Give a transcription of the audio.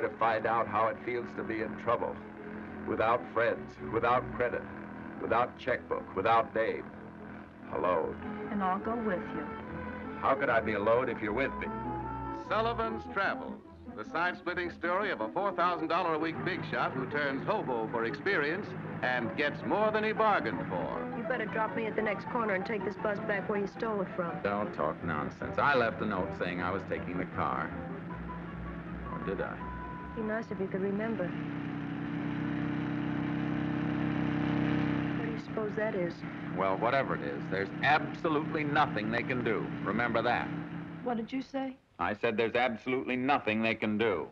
to find out how it feels to be in trouble. Without friends, without credit, without checkbook, without name. Alone. And I'll go with you. How could I be alone if you're with me? Sullivan's Travels, the side-splitting story of a $4,000 a week big shot who turns hobo for experience and gets more than he bargained for. You better drop me at the next corner and take this bus back where you stole it from. Don't talk nonsense. I left a note saying I was taking the car. Or did I? Be nice if you could remember. What do you suppose that is? Well, whatever it is, there's absolutely nothing they can do. Remember that. What did you say? I said there's absolutely nothing they can do.